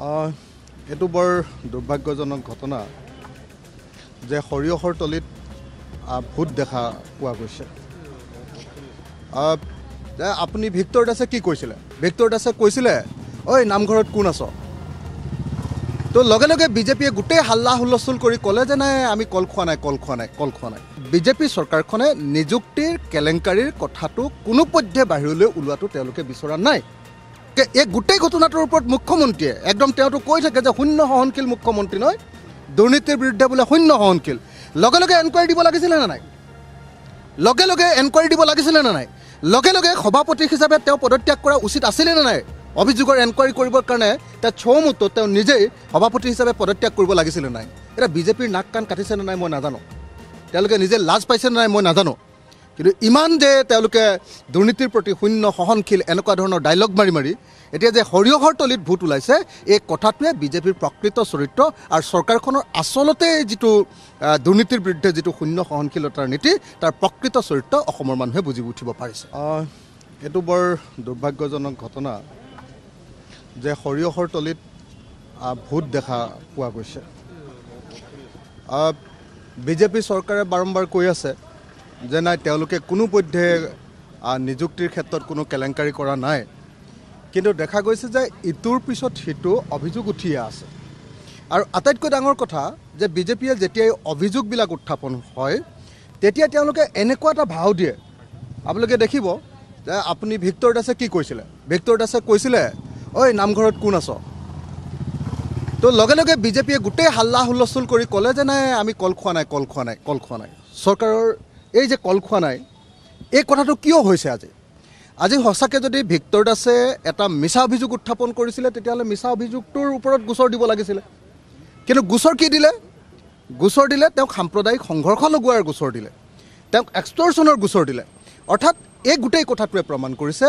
এইটো বৰ দুৰ্ভাগ্যজনক ঘটনা যে সৰিয়হৰ তলিত ভূত দেখা পোৱা গৈছে। আপুনি ভিক্টৰ দাসে কি কৈছিলে? ভিক্টৰ দাসে কৈছিলে ঐ নামঘৰত কোন আছ? তো লগে লগে বিজেপিয়ে গোটেই হাল্লা হুলস্থুল কৰি ক'লে যে নাই আমি কল খোৱা নাই কল খোৱা নাই কল খোৱা নাই। বিজেপি চৰকাৰখনে নিযুক্তিৰ কেলেংকাৰীৰ কথাটো কোনোপধ্যে বাহিৰলৈ ওলোৱাটো তেওঁলোকে বিচৰা নাই। এই গোটেই ঘটনাটোৰ ওপৰত মুখ্যমন্ত্ৰীয়ে একদম তেওঁতো কৈ থাকে যে শূন্য সহনশীল মুখ্যমন্ত্ৰী নহয় দুৰ্নীতিৰ বিৰুদ্ধে বোলে শূন্য সহনশীল। লগে লগে এনকুৱাৰী দিব লাগিছিলে নে নাই? লগে লগে এনকুৱাৰী দিব লাগিছিলে নে নাই? লগে লগে সভাপতি হিচাপে তেওঁ পদত্যাগ কৰা উচিত আছিলে নে নাই? অভিযোগৰ এনকুৱাৰী কৰিবৰ কাৰণে তেওঁ ছৌমুহূৰ্তত তেওঁ নিজেই সভাপতি হিচাপে পদত্যাগ কৰিব লাগিছিলে নাই? এতিয়া বিজেপিৰ নাক কাণ কাটিছে নে নাই মই নাজানো। তেওঁলোকে নিজে লাজ পাইছে নে নাই মই নাজানো। কিন্তু ইমান যে তেওঁলোকে দুৰ্নীতিৰ প্ৰতি শূন্য সহনশীল এনেকুৱা ধৰণৰ ডাইলগ মাৰি মাৰি এতিয়া যে সৰিয়হৰ তলিত ভূত ওলাইছে এই কথাটোৱে বিজেপিৰ প্ৰকৃত চৰিত্ৰ আৰু চৰকাৰখনৰ আচলতে যিটো দুৰ্নীতিৰ বিৰুদ্ধে যিটো শূন্য সহনশীলতাৰ নীতি তাৰ প্ৰকৃত চৰিত্ৰ অসমৰ মানুহে বুজি উঠিব পাৰিছে। এইটো বৰ দুৰ্ভাগ্যজনক ঘটনা যে সৰিয়হৰ তলিত ভূত দেখা পোৱা গৈছে। বিজেপি চৰকাৰে বাৰম্বাৰ কৈ আছে যে নাই তেওঁলোকে কোনোপধ্যে নিযুক্তিৰ ক্ষেত্ৰত কোনো কেলেংকাৰী কৰা নাই। কিন্তু দেখা গৈছে যে ইটোৰ পিছত সিটো অভিযোগ উঠিয়ে আছে। আৰু আটাইতকৈ ডাঙৰ কথা যে বিজেপিয়ে যেতিয়া এই অভিযোগবিলাক উত্থাপন হয় তেতিয়া তেওঁলোকে এনেকুৱা এটা ভাও দিয়ে। আপোনালোকে দেখিব যে আপুনি ভিক্টৰ দাসে কি কৈছিলে? ভিক্টৰ দাসে কৈছিলে ঐ নামঘৰত কোন আছ? তো লগে লগে বিজেপিয়ে গোটেই হাল্লা হুলস্থুল কৰি ক'লে যে নাই আমি কল খোৱা নাই কল খোৱা নাই কল খোৱা নাই। চৰকাৰৰ এই যে কল খোৱা নাই এই কথাটো কিয় হৈছে আজি? আজি সঁচাকৈ যদি ভিক্টৰ দাসে এটা মিছা অভিযোগ উত্থাপন কৰিছিলে তেতিয়াহ'লে মিছা অভিযোগটোৰ ওপৰত গোচৰ দিব লাগিছিলে। কিন্তু গোচৰ কি দিলে? গোচৰ দিলে তেওঁক সাম্প্ৰদায়িক সংঘৰ্ষ লগোৱাৰ গোচৰ দিলে। তেওঁক এক্সটৰ্চনৰ গোচৰ দিলে। অৰ্থাৎ এই গোটেই কথাটোৱে প্ৰমাণ কৰিছে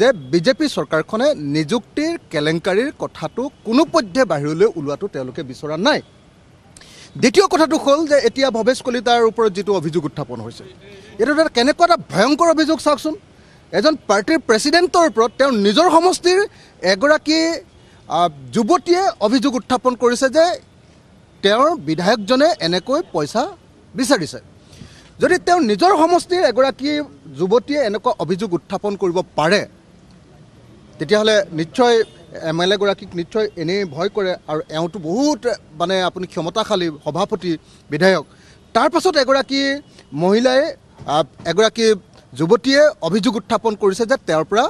যে বিজেপি চৰকাৰখনে নিযুক্তিৰ কেলেংকাৰীৰ কথাটো কোনোপধ্যে বাহিৰলৈ ওলোৱাটো তেওঁলোকে বিচৰা নাই। দ্বিতীয় কথাটো হ'ল যে এতিয়া ভৱেশ কলিতাৰ ওপৰত যিটো অভিযোগ উত্থাপন হৈছে এইটো এটা কেনেকুৱা এটা ভয়ংকৰ অভিযোগ চাওকচোন। এজন পাৰ্টীৰ প্ৰেচিডেণ্টৰ ওপৰত তেওঁৰ নিজৰ সমষ্টিৰ এগৰাকী যুৱতীয়ে অভিযোগ উত্থাপন কৰিছে যে তেওঁৰ বিধায়কজনে এনেকৈ পইচা বিচাৰিছে। যদি তেওঁৰ নিজৰ সমষ্টিৰ এগৰাকী যুৱতীয়ে এনেকুৱা অভিযোগ উত্থাপন কৰিব পাৰে তেতিয়াহ'লে নিশ্চয় এম এল এগৰাকীক নিশ্চয় এনেই ভয় কৰে আৰু এওঁতো বহুত মানে আপুনি ক্ষমতাশালী সভাপতি বিধায়ক। তাৰ পাছত এগৰাকী মহিলাই এগৰাকী যুৱতীয়ে অভিযোগ উত্থাপন কৰিছে যে তেওঁৰ পৰা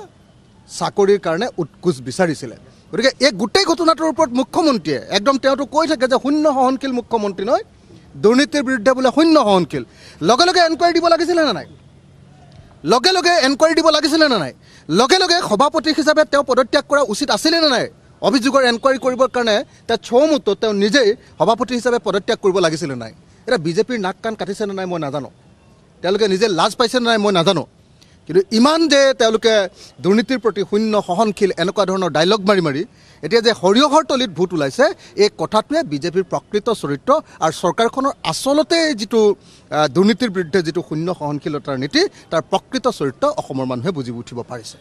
চাকৰিৰ কাৰণে উৎকোচ বিচাৰিছিলে। গতিকে এই গোটেই ঘটনাটোৰ ওপৰত মুখ্যমন্ত্ৰীয়ে একদম তেওঁতো কৈ থাকে যে শূন্য সহনশীল মুখ্যমন্ত্ৰী নহয় দুৰ্নীতিৰ বিৰুদ্ধে বোলে শূন্য সহনশীল। লগে লগে এনকুৱাৰী দিব লাগিছিলে নে নাই? লগে লগে এনকুৱাৰী দিব লাগিছিলে নে নাই? লগে লগে সভাপতি হিচাপে তেওঁ পদত্যাগ কৰা উচিত আছিলে নে নাই? অভিযোগৰ এনকুৱাৰী কৰিবৰ কাৰণে তেওঁ ছৌমুহূৰ্তত তেওঁ নিজেই সভাপতি হিচাপে পদত্যাগ কৰিব লাগিছিলে নাই? এতিয়া বিজেপিৰ নাক কাণ কাটিছে নে নাই মই নাজানো। তেওঁলোকে নিজে লাজ পাইছে নে নাই মই নাজানো। কিন্তু ইমান যে তেওঁলোকে দুৰ্নীতিৰ প্ৰতি শূন্য সহনশীল এনেকুৱা ধৰণৰ ডাইলগ মাৰি মাৰি এতিয়া যে সৰিয়হৰ তলিত ভূত ওলাইছে এই কথাটোৱে বিজেপিৰ প্ৰকৃত চৰিত্ৰ আৰু চৰকাৰখনৰ আচলতে যিটো দুৰ্নীতিৰ বিৰুদ্ধে যিটো শূন্য সহনশীলতাৰ নীতি তাৰ প্ৰকৃত চৰিত্ৰ অসমৰ মানুহে বুজি উঠিব পাৰিছে।